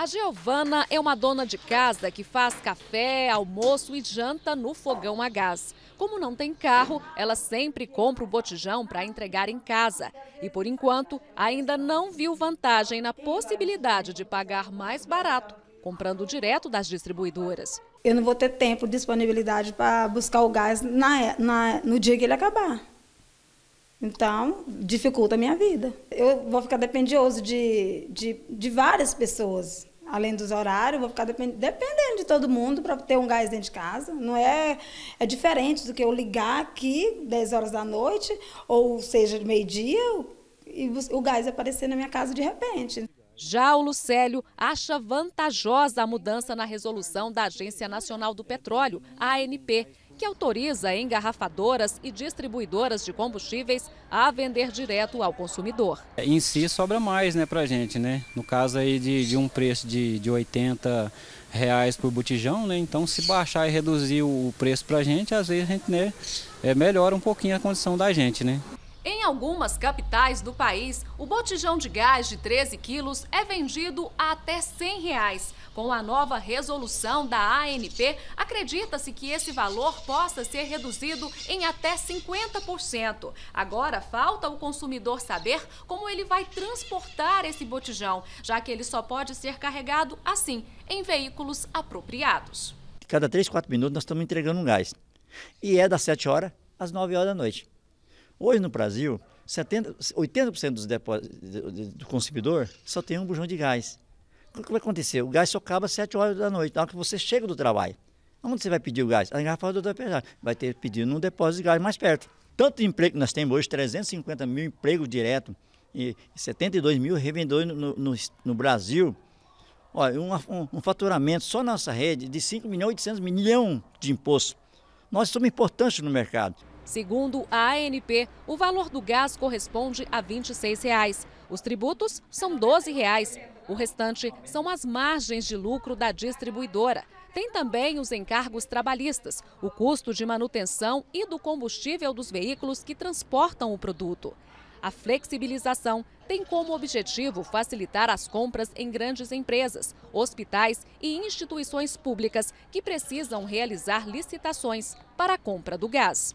A Giovana é uma dona de casa que faz café, almoço e janta no fogão a gás. Como não tem carro, ela sempre compra o botijão para entregar em casa. E por enquanto, ainda não viu vantagem na possibilidade de pagar mais barato, comprando direto das distribuidoras. Eu não vou ter tempo, disponibilidade para buscar o gás na, na, no dia que ele acabar. Então, dificulta a minha vida. Eu vou ficar dependioso de, de, de várias pessoas além dos horários, vou ficar depend... dependendo de todo mundo para ter um gás dentro de casa. Não é é diferente do que eu ligar aqui 10 horas da noite, ou seja, meio-dia, e o gás aparecer na minha casa de repente. Já o Lucélio acha vantajosa a mudança na resolução da Agência Nacional do Petróleo, ANP, que autoriza engarrafadoras e distribuidoras de combustíveis a vender direto ao consumidor. Em si sobra mais né, para a gente, né? No caso aí de, de um preço de, de 80 reais por botijão, né? Então se baixar e reduzir o preço para a gente, às vezes a gente né, é, melhora um pouquinho a condição da gente, né? Em algumas capitais do país, o botijão de gás de 13 quilos é vendido a até 100 reais. Com a nova resolução da ANP, acredita-se que esse valor possa ser reduzido em até 50%. Agora falta o consumidor saber como ele vai transportar esse botijão, já que ele só pode ser carregado assim, em veículos apropriados. Cada 3, 4 minutos nós estamos entregando um gás. E é das 7 horas às 9 horas da noite. Hoje no Brasil, 70, 80% dos depósitos do consumidor só tem um bujão de gás. O que vai acontecer? O gás só acaba às 7 horas da noite, na hora que você chega do trabalho. Onde você vai pedir o gás? A engarrafadora vai vai ter pedido num depósito de gás mais perto. Tanto emprego que nós temos hoje, 350 mil empregos direto e 72 mil revendedores no, no, no Brasil. Olha, um, um, um, faturamento só na nossa rede de 5 milhões e 800 milhões de impostos. Nós somos importantes no mercado. Segundo a ANP, o valor do gás corresponde a 26 reais. Os tributos são 12 reais. O restante são as margens de lucro da distribuidora. Tem também os encargos trabalhistas, o custo de manutenção e do combustível dos veículos que transportam o produto. A flexibilização tem como objetivo facilitar as compras em grandes empresas, hospitais e instituições públicas que precisam realizar licitações para a compra do gás.